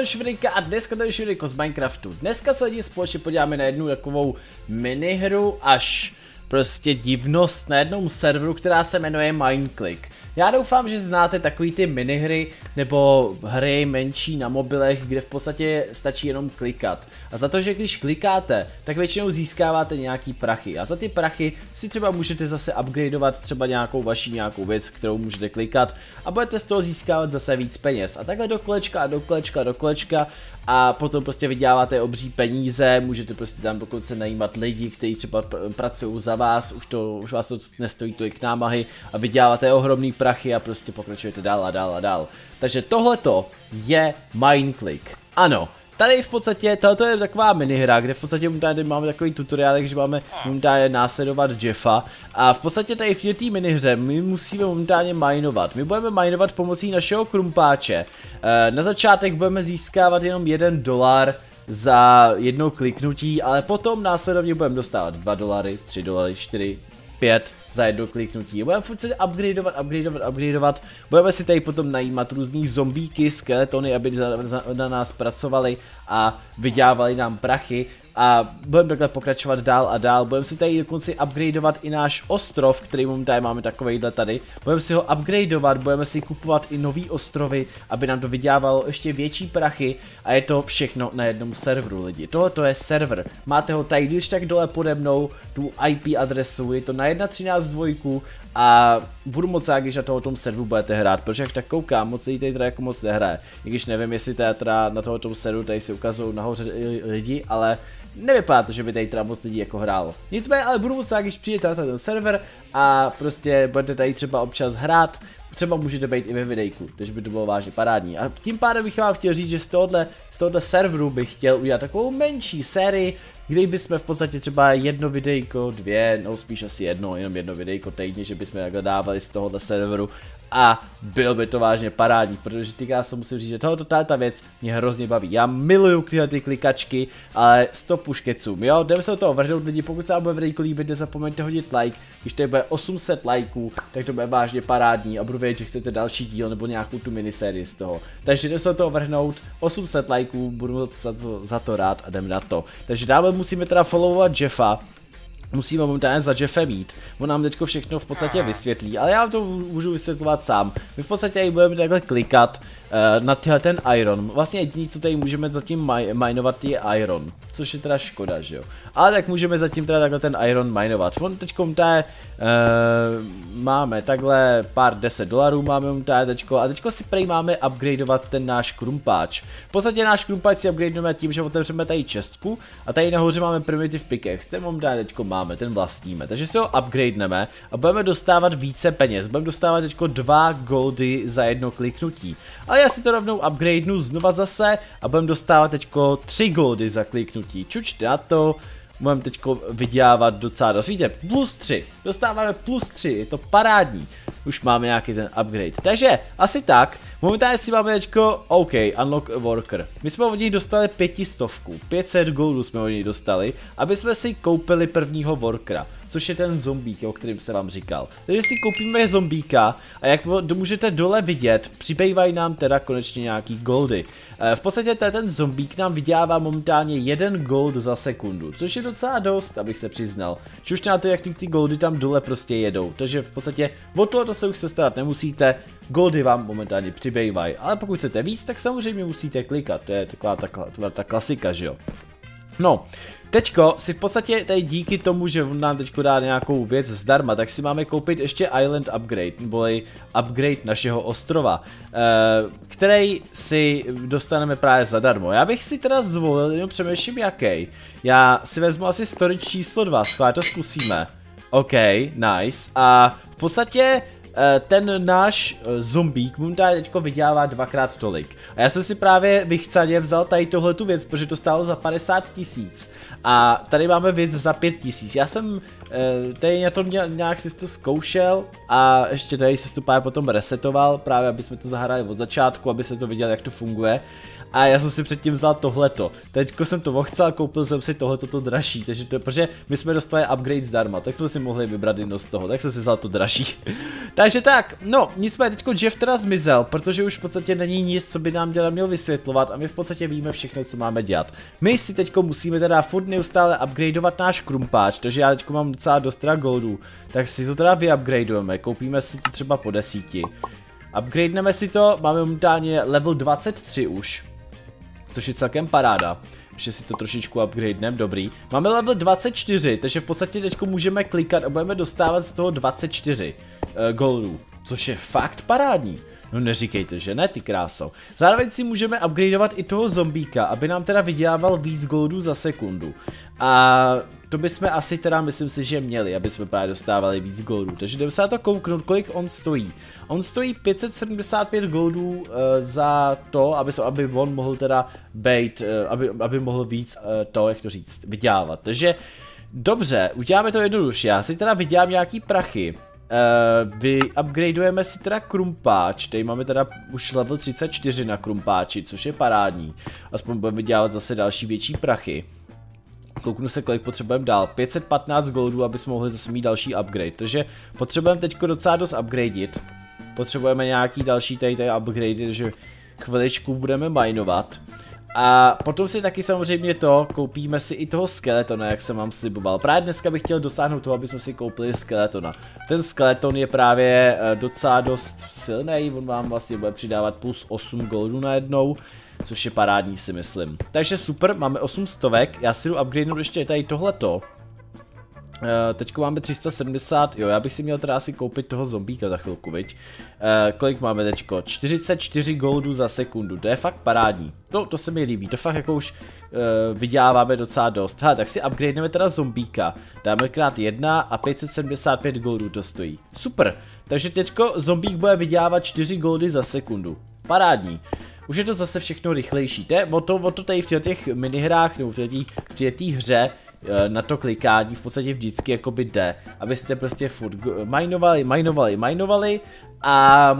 je Švrika a dneska to je Švriko z Minecraftu. Dneska se lidi společně podíváme na jednu takovou minihru až prostě divnost na jednom serveru, která se jmenuje Mineclick. Já doufám, že znáte takový ty minihry nebo hry menší na mobilech, kde v podstatě stačí jenom klikat. A za to, že když klikáte, tak většinou získáváte nějaký prachy. A za ty prachy si třeba můžete zase upgradeovat třeba nějakou vaší nějakou věc, kterou můžete klikat a budete z toho získávat zase víc peněz. A takhle do kolečka a do kolečka do kolečka a potom prostě vyděláváte obří peníze, můžete prostě tam dokonce najímat lidi, kteří třeba pracují za vás, už to už vás to nestojí tolik námahy a vyděláváte ohromný prachy a prostě pokračujete dál a dál a dál. Takže tohleto je Mineclick. Ano, Tady v podstatě, toto je taková minihra, kde v podstatě tady máme takový tutoriál, že máme momentálně následovat Jeffa a v podstatě tady v té minihře my musíme momentálně minovat. My budeme minovat pomocí našeho krumpáče. E, na začátek budeme získávat jenom jeden dolar za jedno kliknutí, ale potom následovně budeme dostávat 2 dolary, 3 dolary, 4, 5 za jedno kliknutí. Budeme furt se upgradeovat, upgradeovat, upgradeovat. Budeme si tady potom najímat různý zombíky, skeletony, aby na nás pracovali a vydělávali nám prachy a budeme takhle pokračovat dál a dál. Budeme si tady dokonce upgradeovat i náš ostrov, který tady máme takovejhle tady. Budeme si ho upgradeovat, budeme si kupovat i nový ostrovy, aby nám to vydělávalo ještě větší prachy a je to všechno na jednom serveru lidi. Tohle to je server, máte ho tady když tak dole pode mnou, tu IP adresu, je to na 1.13.2 a budu moc rád, když na tom serveru budete hrát, protože jak tak koukám, moc se jí tady teda jako moc nehraje. I když nevím, jestli teda, teda na tom serveru tady si ukazují nahoře lidi, ale nevypadá to, že by tady teda moc lidí jako hrálo. Nicméně, ale budu moc rád, když přijde na ten server a prostě budete tady třeba občas hrát, třeba můžete být i ve videjku, takže by to bylo vážně parádní. A tím pádem bych vám chtěl říct, že z tohohle, z tohohle serveru bych chtěl udělat takovou menší sérii, kdy bychom v podstatě třeba jedno videjko, dvě, no spíš asi jedno, jenom jedno videjko týdně, že bychom takhle dávali z tohohle serveru a byl by to vážně parádní, protože ty já se musím říct, že tohoto ta věc mě hrozně baví. Já miluju tyhle ty klikačky, ale stop už kecům, jo, jdeme se do toho vrhnout lidi, pokud se vám bude videjko líbit, nezapomeňte hodit like, když to bude 800 lajků, tak to bude vážně parádní a budu vědět, že chcete další díl nebo nějakou tu minisérii z toho. Takže jdeme se do toho vrhnout, 800 lajků, budu za to, za to rád a jdeme na to. Takže dále musíme teda followovat Jeffa, musíme momentálně za Jeffem jít. On nám teďko všechno v podstatě vysvětlí, ale já to můžu vysvětlovat sám. My v podstatě i budeme takhle klikat uh, na tyhle ten iron. Vlastně jediný, co tady můžeme zatím minovat, je iron. Což je teda škoda, že jo. Ale tak můžeme zatím teda takhle ten iron minovat. On teďko tady uh, máme takhle pár 10 dolarů máme tady teďko a teďko si prej máme upgradeovat ten náš krumpáč. V podstatě náš krumpáč si upgradeujeme tím, že otevřeme tady čestku a tady nahoře máme primitive pickaxe. Ten momentálně teďko máme, ten vlastníme. Takže si ho upgradeneme a budeme dostávat více peněz. Budeme dostávat teďko dva goldy za jedno kliknutí. Ale já si to rovnou upgradenu znova zase a budeme dostávat teďko 3 goldy za kliknutí. Čučte na to, budeme teďko vydělávat docela dost. Vidíte, plus 3, dostáváme plus 3, je to parádní. Už máme nějaký ten upgrade. Takže, asi tak, momentálně si máme teďko, OK, unlock worker. My jsme od něj dostali pětistovku, 500 goldů jsme od něj dostali, aby jsme si koupili prvního workera což je ten zombík, o kterým se vám říkal. Takže si koupíme zombíka a jak můžete dole vidět, přibývají nám teda konečně nějaký goldy. Eh, v podstatě ten zombík nám vydělává momentálně jeden gold za sekundu, což je docela dost, abych se přiznal. Čuž na to, jak ty, ty goldy tam dole prostě jedou, takže v podstatě o tohle se už se starat nemusíte, goldy vám momentálně přibývají, ale pokud chcete víc, tak samozřejmě musíte klikat, to je taková ta, ta, ta klasika, že jo. No, Teďko si v podstatě tady díky tomu, že on nám teďko dá nějakou věc zdarma, tak si máme koupit ještě Island Upgrade, nebo upgrade našeho ostrova, eh, který si dostaneme právě zadarmo. Já bych si teda zvolil, jenom přemýšlím jaký. Já si vezmu asi storage číslo 2, schválně to zkusíme. OK, nice. A v podstatě Eh, ten náš eh, zombík mu tady teďko vydělává dvakrát tolik. A já jsem si právě vychcaně vzal tady tohle tu věc, protože to stálo za 50 tisíc. A tady máme věc za 5 tisíc. Já jsem eh, tady na tom nějak si to zkoušel a ještě tady se to potom resetoval, právě aby jsme to zahráli od začátku, aby se to viděl, jak to funguje. A já jsem si předtím vzal tohleto. Teďko jsem to ochcel, koupil jsem si tohleto to dražší, takže to, protože my jsme dostali upgrade zdarma, tak jsme si mohli vybrat jedno z toho, tak jsem si vzal to dražší. takže tak, no, nicméně teďko Jeff teda zmizel, protože už v podstatě není nic, co by nám dělal měl vysvětlovat a my v podstatě víme všechno, co máme dělat. My si teďko musíme teda furt neustále upgradeovat náš krumpáč, takže já teďko mám docela dost goldů, tak si to teda vyupgradeujeme, koupíme si to třeba po desíti. Upgradeneme si to, máme momentálně level 23 už. Což je celkem paráda. Ještě si to trošičku upgradeneme, dobrý. Máme level 24, takže v podstatě teď můžeme klikat a budeme dostávat z toho 24 uh, goldů. Což je fakt parádní. No neříkejte, že ne, ty kráso. Zároveň si můžeme upgradeovat i toho zombíka, aby nám teda vydělával víc goldů za sekundu. A to bychom asi teda, myslím si, že měli, aby jsme právě dostávali víc goldů. Takže jdeme se na to kouknout, kolik on stojí. On stojí 575 goldů uh, za to, aby, aby on mohl teda být, uh, aby, aby mohl víc uh, to, jak to říct, vydělávat. Takže dobře, uděláme to jednoduše. Já si teda vydělám nějaký prachy. Uh, vy upgradeujeme si teda krumpáč, tady máme teda už level 34 na krumpáči, což je parádní. Aspoň budeme vydělávat zase další větší prachy. Kouknu se, kolik potřebujeme dál. 515 goldů, aby jsme mohli zase mít další upgrade. Takže potřebujeme teď docela dost upgradeit. Potřebujeme nějaký další tady, tady upgrade, takže chviličku budeme minovat. A potom si taky samozřejmě to, koupíme si i toho skeletona, jak jsem vám sliboval. Právě dneska bych chtěl dosáhnout toho, aby jsme si koupili skeletona. Ten skeleton je právě eh, docela dost silný, on vám vlastně bude přidávat plus 8 goldů najednou což je parádní si myslím. Takže super, máme 8 stovek, já si jdu upgradenout ještě tady tohleto. Uh, teďko máme 370, jo, já bych si měl teda asi koupit toho zombíka za chvilku, viď? Uh, kolik máme teďko? 44 goldů za sekundu, to je fakt parádní. To, to se mi líbí, to fakt jako už uh, vyděláváme docela dost. Hele, tak si upgradeneme teda zombíka, dáme krát 1 a 575 goldů to stojí. Super, takže teďko zombík bude vydělávat 4 goldy za sekundu. Parádní už je to zase všechno rychlejší. To je o to, o to tady v těch minihrách nebo v té hře eh, na to klikání v podstatě vždycky jakoby jde, abyste prostě furt minovali, minovali, minovali a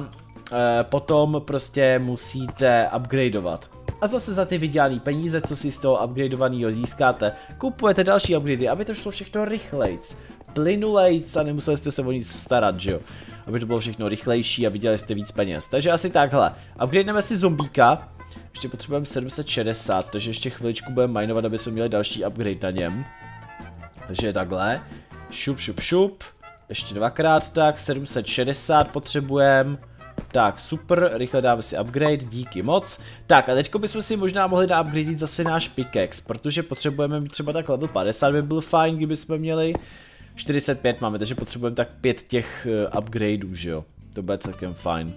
e, potom prostě musíte upgradeovat. A zase za ty vydělané peníze, co si z toho upgradeovaného získáte, kupujete další upgradey, aby to šlo všechno rychlejc, plynulejc a nemuseli jste se o nic starat, že jo aby to bylo všechno rychlejší a viděli jste víc peněz. Takže asi takhle. Upgradeneme si zombíka. Ještě potřebujeme 760, takže ještě chviličku budeme minovat, aby jsme měli další upgrade na něm. Takže takhle. Šup, šup, šup. Ještě dvakrát tak, 760 potřebujeme. Tak, super, rychle dáme si upgrade, díky moc. Tak a teďko bychom si možná mohli dát upgrade zase náš pickaxe, protože potřebujeme mít třeba tak level 50 by byl fajn, kdyby jsme měli. 45 máme, takže potřebujeme tak pět těch uh, upgradeů, že jo. To bude celkem fajn.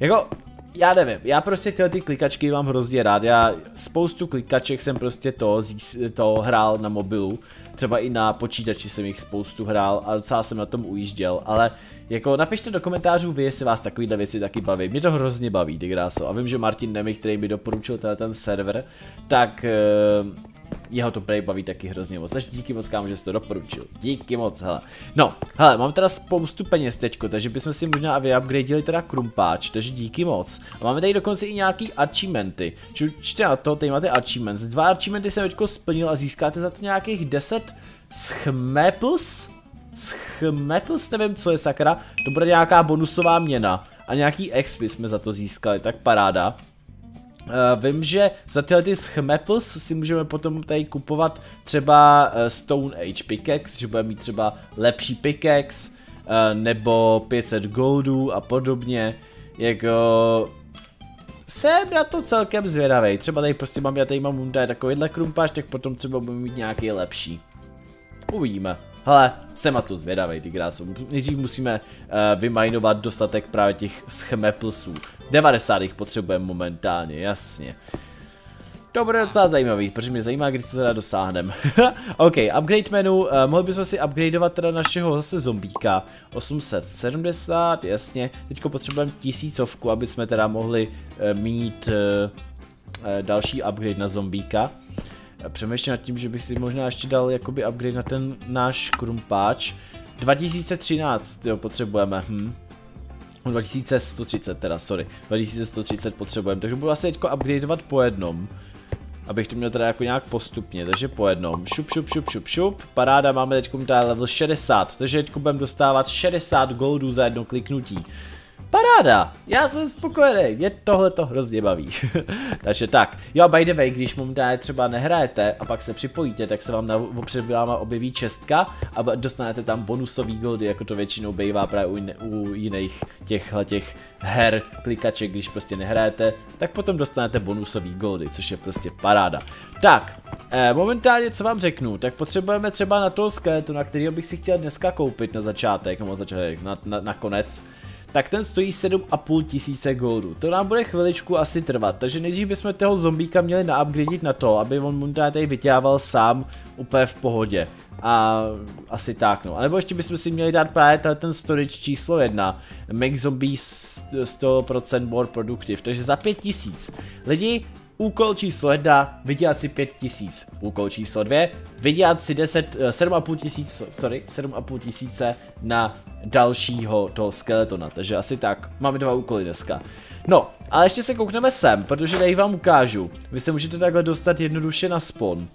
Jako, já nevím, já prostě tyhle ty klikačky mám hrozně rád, já spoustu klikaček jsem prostě to, to hrál na mobilu, třeba i na počítači jsem jich spoustu hrál a docela jsem na tom ujížděl, ale jako napište do komentářů vy, jestli vás takovýhle věci taky baví, mě to hrozně baví, ty a vím, že Martin Nemich, který mi doporučil ten server, tak uh, jeho to prej baví taky hrozně moc, takže díky moc kámo, že jsi to doporučil, díky moc, hele. No, hele, mám teda spoustu peněz teďko, takže bychom si možná vyupgradili teda krumpáč, takže díky moc. A máme tady dokonce i nějaký achievementy, čtěte na to, tady máte achievements, dva achievementy jsem teďko splnil a získáte za to nějakých 10 schmepls? Schmepls, nevím co je sakra, to bude nějaká bonusová měna a nějaký XP jsme za to získali, tak paráda. Uh, vím, že za tyhle ty schmepls si můžeme potom tady kupovat třeba uh, Stone Age pickaxe, že budeme mít třeba lepší pickaxe, uh, nebo 500 goldů a podobně, jako... Jsem na to celkem zvědavý. Třeba tady prostě mám, já tady mám tady takovýhle krumpáš, tak potom třeba budu mít nějaký lepší. Uvidíme. Hele, jsem na to zvědavej, ty krásu. Nejdřív musíme uh, vymajnovat dostatek právě těch schmeplsů. 90 jich potřebujeme momentálně, jasně. To bude docela zajímavý, protože mě zajímá, kdy to teda dosáhneme. ok, upgrade menu, uh, mohli bychom si upgradeovat teda našeho zase zombíka. 870, jasně. Teďko potřebujeme tisícovku, aby jsme teda mohli uh, mít uh, uh, další upgrade na zombíka. Přemýšlím nad tím, že bych si možná ještě dal jakoby upgrade na ten náš krumpáč. 2013, jo, potřebujeme, hm. 2130 teda, sorry. 2130 potřebujeme, takže budu asi teďko upgradeovat po jednom. Abych to měl teda jako nějak postupně, takže po jednom. Šup, šup, šup, šup, šup. Paráda, máme teď level 60, takže teď budeme dostávat 60 goldů za jedno kliknutí. Paráda, já jsem spokojený, mě tohle to hrozně baví. Takže tak, jo by the way, když momentálně třeba nehrajete a pak se připojíte, tak se vám na vám objeví čestka a dostanete tam bonusový goldy, jako to většinou bývá právě u, u jiných těchhle těch her, klikaček, když prostě nehrajete, tak potom dostanete bonusový goldy, což je prostě paráda. Tak, eh, momentálně co vám řeknu, tak potřebujeme třeba na toho skeletu, na kterého bych si chtěl dneska koupit na začátek, nebo začátek, na, na, na konec tak ten stojí 7,5 tisíce goldů. To nám bude chviličku asi trvat, takže nejdřív bychom toho zombíka měli naupgradit na to, aby on mu tady vyťával sám úplně v pohodě. A asi tak no. A nebo ještě bychom si měli dát právě ten storage číslo 1. Make zombie 100% more productive. Takže za 5000. Lidi, Úkol číslo 1, vydělat si 5000. Úkol číslo 2, vydělat si 10, 7,5 tisíc, sorry, 7,5 tisíce na dalšího toho skeletona. Takže asi tak, máme dva úkoly dneska. No, ale ještě se koukneme sem, protože tady vám ukážu. Vy se můžete takhle dostat jednoduše na spawn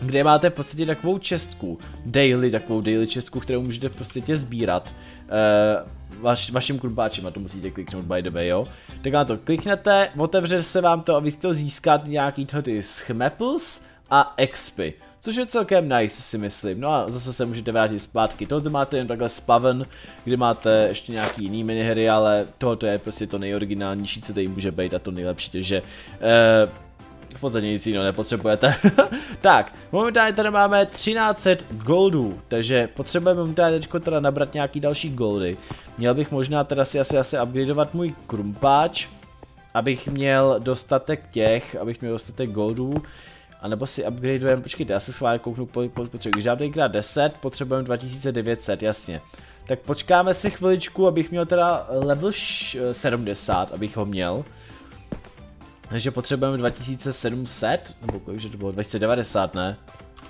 kde máte v podstatě takovou čestku, daily, takovou daily čestku, kterou můžete podstatě sbírat. Uh, vaš, vašim krumpáčem a to musíte kliknout by the way, jo. Tak na to kliknete, otevře se vám to a vy jste získat nějaký ty schmepls a expy. Což je celkem nice si myslím, no a zase se můžete vrátit zpátky, tohle máte jen takhle spaven, kde máte ještě nějaký jiný minihry, ale tohoto je prostě to nejoriginálnější, co tady může být a to nejlepší, takže uh, v podstatě nic jiného nepotřebujete. tak, momentálně tady máme 1300 goldů, takže potřebujeme momentálně teďko teda nabrat nějaký další goldy. Měl bych možná teda si asi, asi upgradeovat můj krumpáč, abych měl dostatek těch, abych měl dostatek goldů. A nebo si upgradeujeme, počkejte, já se s vámi kouknu po, po, po když dám tenkrát 10, potřebujeme 2900, jasně. Tak počkáme si chviličku, abych měl teda level 70, abych ho měl. Takže potřebujeme 2700, nebo kolik, to bylo 2090, ne?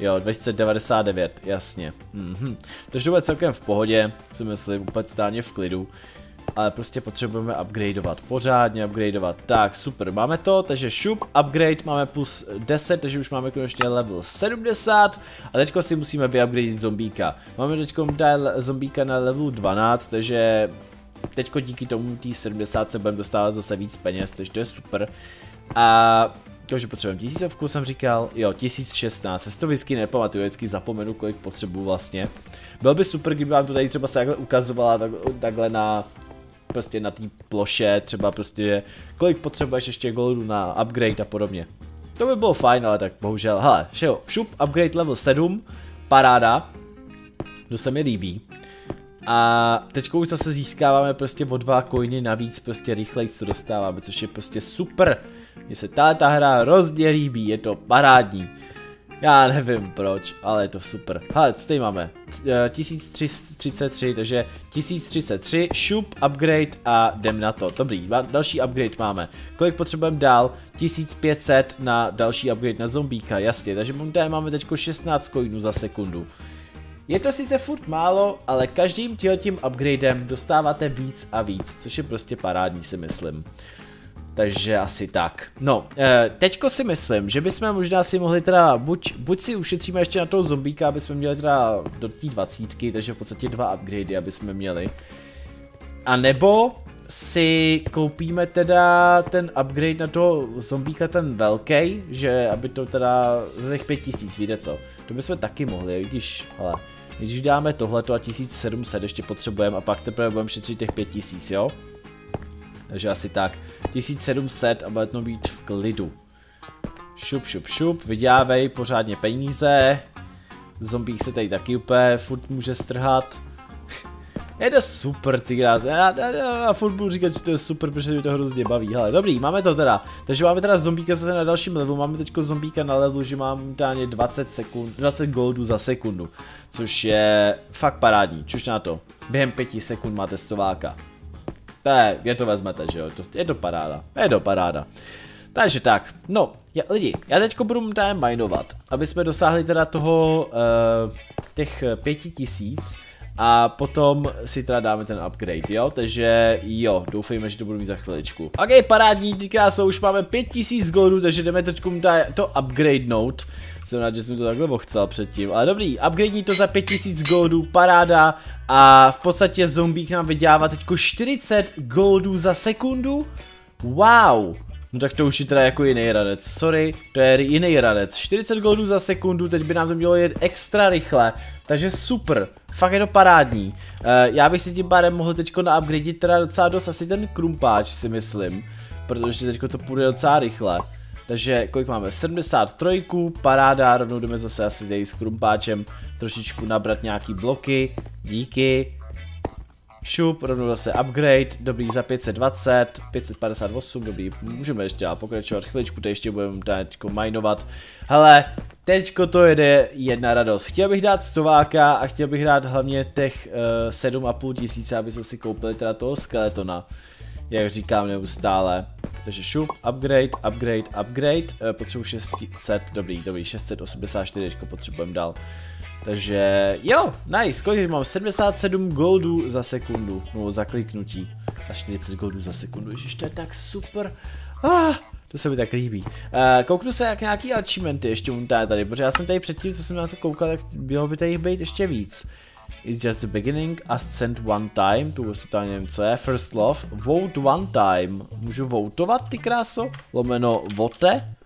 Jo, 2099, jasně. Mhm. Takže to bude celkem v pohodě, si myslím, úplně totálně v klidu. Ale prostě potřebujeme upgradeovat, pořádně upgradeovat. Tak, super, máme to, takže šup, upgrade, máme plus 10, takže už máme konečně level 70. A teďko si musíme vyupgradit zombíka. Máme teďko zombíka na levelu 12, takže teďko díky tomu tý 70 se budeme dostávat zase víc peněz, takže to je super. A to, že potřebujeme tisícovku, jsem říkal, jo, 1016, se to vždycky nepamatuju, vždycky zapomenu, kolik potřebuju vlastně. Bylo by super, kdyby vám to tady třeba se takhle ukazovala, tak, takhle na, prostě na té ploše, třeba prostě, kolik potřebuješ ještě goldu na upgrade a podobně. To by bylo fajn, ale tak bohužel, hele, šup, upgrade level 7, paráda, to se mi líbí. A teď už zase získáváme prostě o dva coiny navíc, prostě rychleji to dostáváme, což je prostě super. Mně se ta hra hrozně líbí, je to parádní. Já nevím proč, ale je to super. Hele, co tady máme? 1333, takže 1033, šup, upgrade a jdem na to. Dobrý, další upgrade máme. Kolik potřebujeme dál? 1500 na další upgrade na zombíka, jasně. Takže momentálně máme teď 16 coinů za sekundu. Je to sice furt málo, ale každým tím upgradem dostáváte víc a víc, což je prostě parádní si myslím. Takže asi tak. No, eh, teďko si myslím, že bychom možná si mohli teda, buď, buď si ušetříme ještě na toho zombíka, aby jsme měli teda do té dvacítky, takže v podstatě dva upgradey, aby jsme měli. A nebo si koupíme teda ten upgrade na toho zombíka ten velký, že aby to teda za těch 5000, víte co? To bychom taky mohli, když, ale když dáme tohleto a 1700 ještě potřebujeme a pak teprve budeme šetřit těch 5000, jo? Takže asi tak. 1700 a bude to být v klidu. Šup, šup, šup, vydělávej pořádně peníze. Zombík se tady taky úplně furt může strhat. Je to super ty krás. Já, já, já, furt budu říkat, že to je super, protože mi to hrozně baví. Hele, dobrý, máme to teda. Takže máme teda zombíka zase na dalším levelu. Máme teďko zombíka na levelu, že mám momentálně 20 sekund, 20 goldů za sekundu. Což je fakt parádní. Čuž na to. Během 5 sekund máte stováka. To je, je to vezmete, že jo, je to paráda, je to paráda. Takže tak, no, já, lidi, já teďko budu tady minovat, aby jsme dosáhli teda toho, uh, těch pěti tisíc a potom si teda dáme ten upgrade, jo, takže jo, doufejme, že to budu mít za chviličku. Ok, parádní, ty krásou, už máme 5000 goldů, takže jdeme teď to upgrade note. Jsem rád, že jsem to takhle pochcel předtím, ale dobrý, upgrade to za 5000 goldů, paráda a v podstatě zombík nám vydělává teďko 40 goldů za sekundu. Wow, No tak to už je teda jako jiný radec, sorry, to je jiný radec. 40 goldů za sekundu, teď by nám to mělo jet extra rychle, takže super, fakt je to parádní. Uh, já bych si tím pádem mohl teďko naupgradit teda docela dost asi ten krumpáč si myslím, protože teďko to půjde docela rychle. Takže kolik máme? 73, paráda, rovnou jdeme zase asi tady s krumpáčem trošičku nabrat nějaký bloky, díky. Šup, rovnou zase upgrade, dobrý za 520, 558, dobrý, můžeme ještě dál pokračovat, chviličku to ještě budeme teďko minovat. Hele, teďko to jede jedna radost. Chtěl bych dát stováka a chtěl bych dát hlavně těch uh, eh, 7,5 tisíce, aby jsme si koupili teda toho skeletona. Jak říkám neustále. Takže šup, upgrade, upgrade, upgrade, uh, potřebuji 600, dobrý, dobrý, 684 potřebujeme dál. Takže jo, nice, kolik mám? 77 goldů za sekundu, no za kliknutí. A 40 goldů za sekundu, ježiš, to je tak super. Ah, to se mi tak líbí. Uh, kouknu se jak nějaký achievementy ještě tady, tady, protože já jsem tady předtím, co jsem na to koukal, tak bylo by tady být ještě víc. It's just the beginning, ascend one time, tu vlastně tam nevím co je, first love, vote one time, můžu votovat ty kráso, lomeno vote,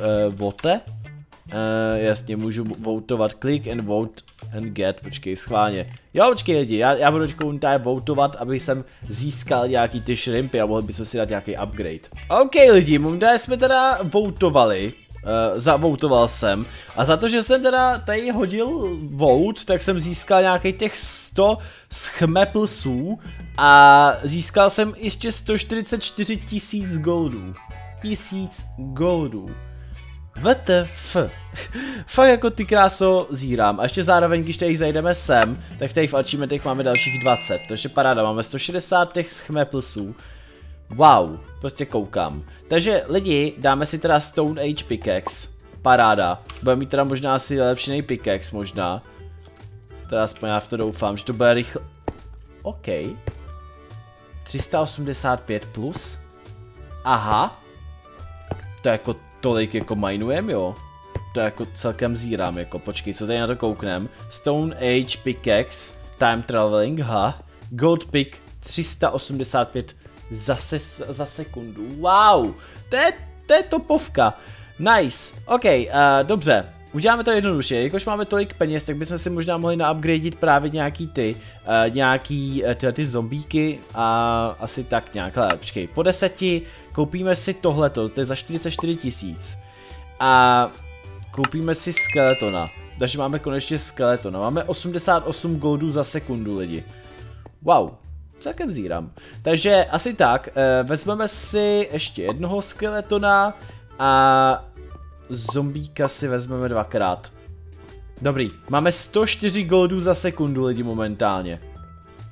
uh, vote, Uh, jasně, můžu votovat, click and vote and get, počkej, schválně. Jo, počkej lidi, já, já budu teďka tady votovat, aby jsem získal nějaký ty shrimpy a mohli bychom si dát nějaký upgrade. OK lidi, momentálně jsme teda votovali, Uh, zavoutoval jsem a za to, že jsem teda tady hodil vote, tak jsem získal nějakých těch 100 schmeplsů a získal jsem ještě 144 tisíc goldů. Tisíc goldů. VTF. Fakt jako ty kráso zírám. A ještě zároveň, když tady zajdeme sem, tak tady v achievementech máme dalších 20. To je paráda, máme 160 těch schmeplsů. Wow, prostě koukám. Takže lidi, dáme si teda Stone Age pickaxe. Paráda. Bude mít teda možná asi lepší pickaxe možná. Teda aspoň já v to doufám, že to bude rychle. OK. 385 plus. Aha. To je jako tolik jako minujem, jo. To jako celkem zírám, jako počkej, co tady na to kouknem. Stone Age Pickaxe, Time Traveling, ha. Gold Pick 385 za, se, za sekundu, wow. To je, to je topovka. Nice, ok, uh, dobře, Uděláme to jednoduše, jakož máme tolik peněz, tak bychom si možná mohli naupgradit právě nějaký ty, uh, nějaký uh, tyhle ty zombíky a asi tak nějak, počkej, po deseti koupíme si tohleto, to je za 44 tisíc a koupíme si skeletona, takže máme konečně skeletona, máme 88 goldů za sekundu lidi, wow, celkem zírám. Takže asi tak, uh, vezmeme si ještě jednoho skeletona a zombíka si vezmeme dvakrát. Dobrý, máme 104 goldů za sekundu lidi momentálně.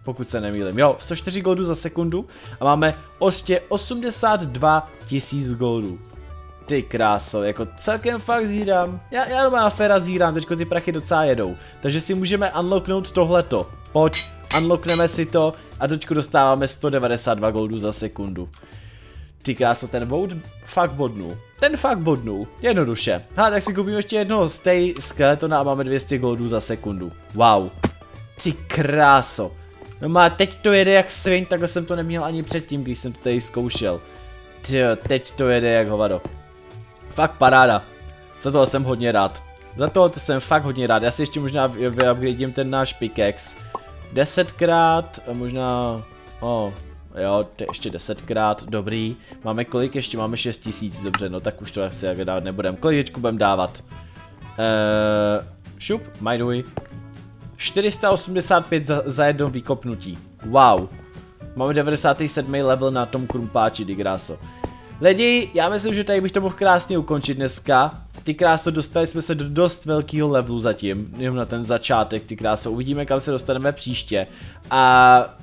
Pokud se nemýlím. Jo, 104 goldů za sekundu a máme ještě 82 tisíc goldů. Ty kráso, jako celkem fakt zírám. Já, já doma na féra zírám, teďko ty prachy docela jedou. Takže si můžeme unlocknout tohleto. Pojď, unlockneme si to a teďko dostáváme 192 goldů za sekundu. Ty kráso, ten vote fakt bodnul. Ten fakt bodnul, jednoduše. Ha, tak si koupím ještě jednoho z tej skeletona a máme 200 goldů za sekundu. Wow. Ty kráso. No má, teď to jede jak svin, takhle jsem to neměl ani předtím, když jsem to tady zkoušel. Tyjo, teď to jede jak hovado. Fakt paráda. Za toho jsem hodně rád. Za to jsem fakt hodně rád. Já si ještě možná vyupgradím ten náš pickaxe. Desetkrát, možná... Oh, Jo, ještě desetkrát, dobrý. Máme kolik ještě? Máme 6 tisíc, dobře, no tak už to asi jak dávat nebudem. Kolik budem dávat? Eee, šup, majduj. 485 za, za jedno vykopnutí. Wow. Máme 97. level na tom krumpáči, digráso. Lidi, já myslím, že tady bych to mohl krásně ukončit dneska. Ty kráso, dostali jsme se do dost velkého levelu zatím, jenom na ten začátek, ty kráso, uvidíme kam se dostaneme příště. A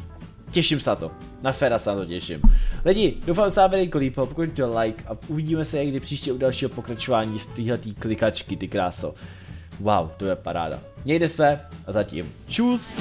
těším se na to. Na Fera se na to těším. Lidi, doufám, že se vám video líbilo, pokud to like a uvidíme se někdy příště u dalšího pokračování z téhletý klikačky, ty kráso. Wow, to je paráda. Mějte se a zatím. Čus!